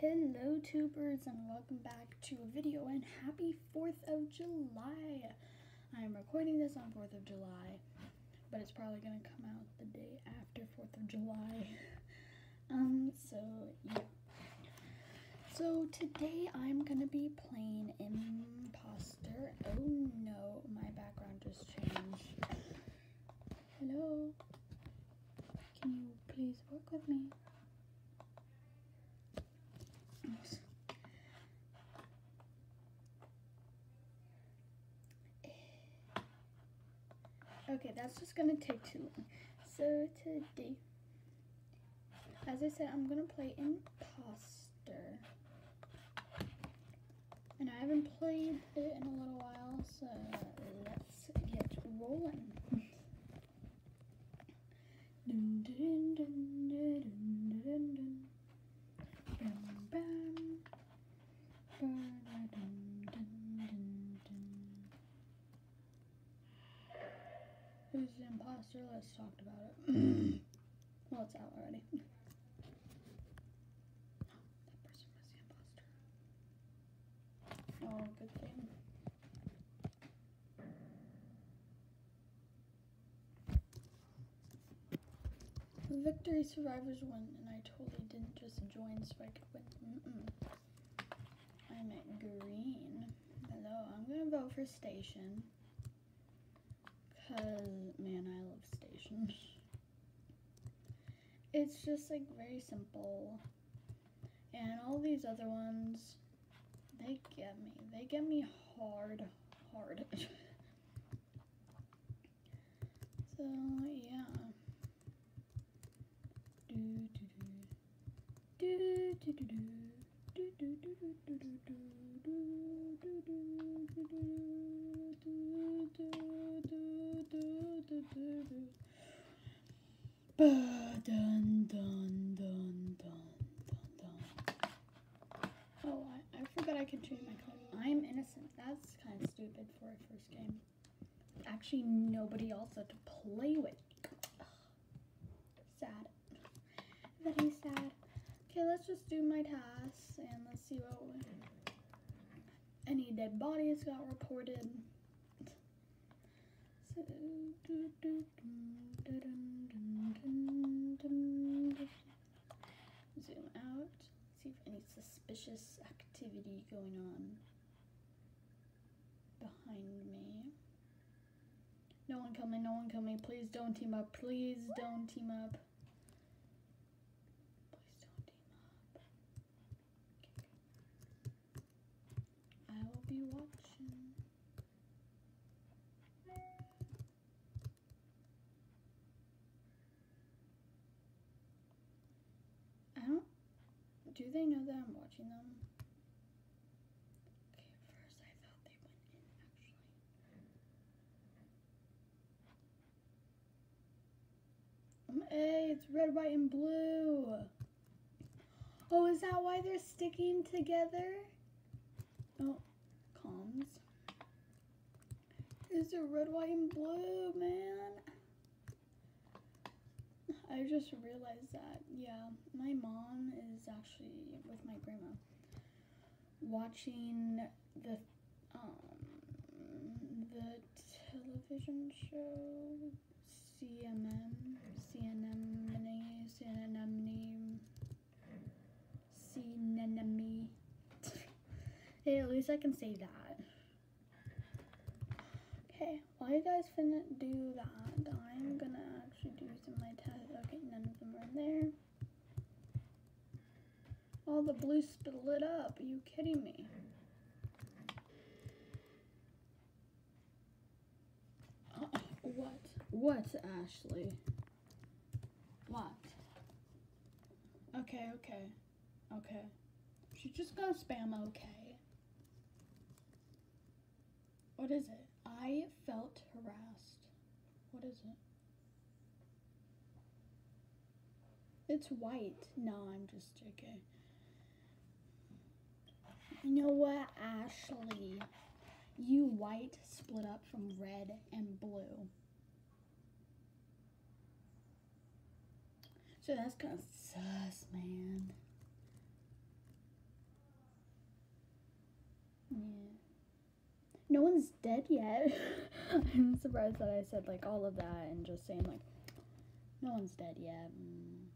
Hello tubers and welcome back to a video and happy 4th of July. I am recording this on 4th of July, but it's probably going to come out the day after 4th of July. Um, so yeah. So today I'm going to be playing Imposter. Oh no, my background just changed. Hello? Can you please work with me? Okay, that's just gonna take too long. So today, as I said, I'm gonna play Imposter. And I haven't played it in a little while, so let's get rolling. dun, dun, dun, dun, dun, dun, dun. Bam, bam. Ba-da-dum, dun, dun, dun. Who's imposter? Let's talk about it. well, it's out already. that person was the imposter. Oh, good thing. Victory survivors win, and I totally didn't just join so I could win. Mm-mm. I'm at green. Hello, I'm gonna vote for station. Cause man, I love station. It's just like very simple. And all these other ones, they get me. They get me hard, hard. so yeah. Do do. Do do do do. Do dun dun dun. Oh, I, I forgot I could change my color. I'm innocent. That's kind of stupid for a first game. Actually, nobody else had to play with. Ugh. Sad. Very sad. Okay, let's just do my tasks and let's see what any dead bodies got reported. So, do, do, do, Zoom out. See if any suspicious activity going on behind me. No one coming, no one coming. Please don't team up. Please don't team up. Please don't team up. Okay, okay. I will be watching. I don't. Do they know that I'm watching them? Okay, at first I thought they went in actually. Um, hey, it's red, white, and blue. Oh, is that why they're sticking together? Oh, comms. Is it red, white, and blue, man? I just realized that, yeah, my mom is actually with my grandma watching the um the television show CNN CNN CNN CNN at least I can say that. Okay, while you guys finna do that, I'm gonna actually do some of my tests. Okay, none of them are in there. All the blue split up. Are you kidding me? Uh, what? What, Ashley? What? Okay, okay, okay. She's just gonna spam okay. What is it? I felt harassed. What is it? It's white. No, I'm just joking. You know what, Ashley? You white split up from red and blue. So that's kind of sus, man. No one's dead yet. I'm surprised that I said like all of that and just saying like no one's dead yet. Mm.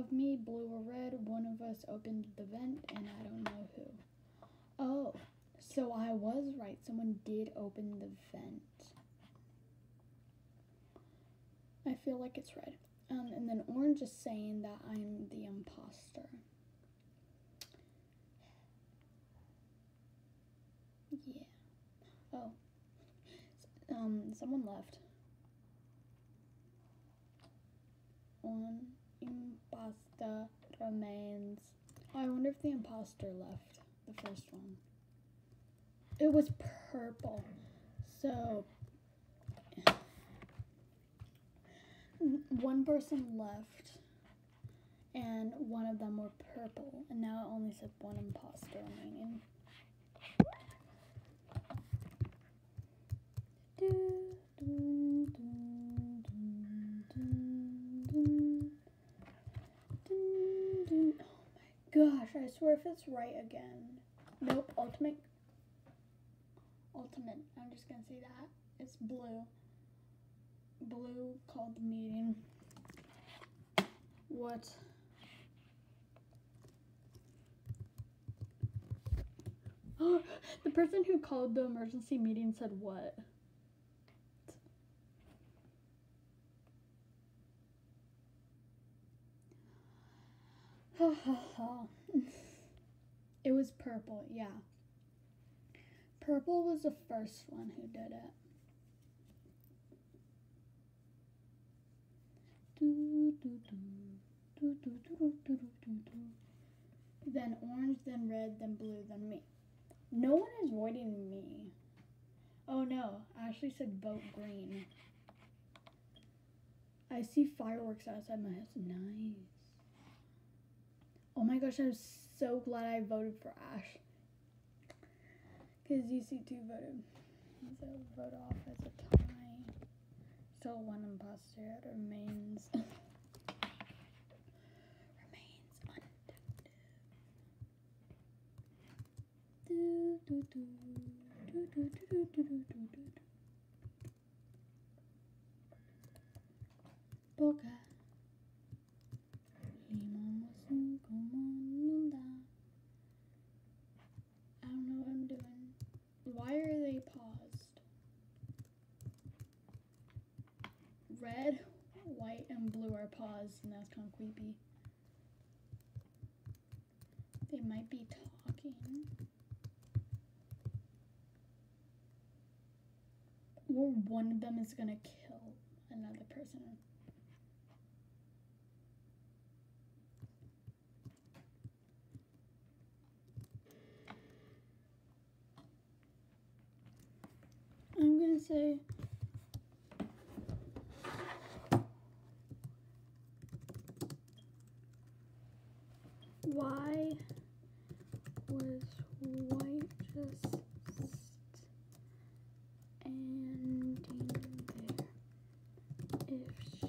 Of me, blue or red, one of us opened the vent and I don't know who. Oh, so I was right. Someone did open the vent. I feel like it's red. Um, and then orange is saying that I'm the imposter. Yeah. Oh. Um, someone left. One imposter remains. I wonder if the imposter left the first one. It was purple. So one person left and one of them were purple and now it only said one imposter remaining. Oh my Oh gosh, I swear if it's right again. Nope, ultimate. Ultimate. I'm just gonna say that. It's blue. Blue called the meeting. What? the person who called the emergency meeting said what? It was purple, yeah. Purple was the first one who did it. Then orange, then red, then blue, then me. No one is voting me. Oh no, Ashley said vote green. I see fireworks outside my house. Nice. Oh my gosh, I'm so glad I voted for Ash. Because UC2 voted. So vote off as a tie. Still one imposter remains. remains undetected. Do, do, do. Do, do, do, do, do, do, do. I don't know what I'm doing. Why are they paused? Red, white, blue paused, and that's kind of creepy. They might be talking. Or one of them is gonna kill another person. I'm gonna say why was white just standing there if she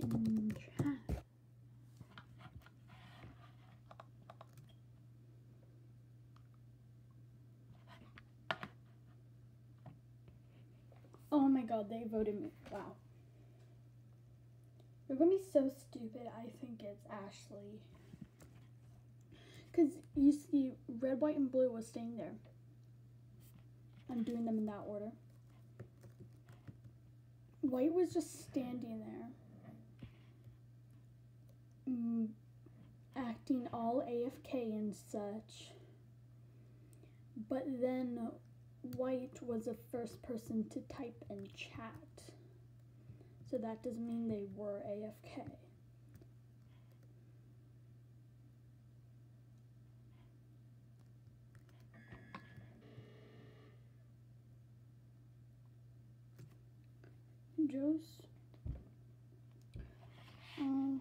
in chat. Oh my god, they voted me. Wow. They're gonna be so stupid. I think it's Ashley. Because you see, red, white, and blue was staying there. I'm doing them in that order. White was just standing there. Mm, acting all AFK and such. But then White was the first person to type in chat. So that doesn't mean they were AFK. Joe's. Um,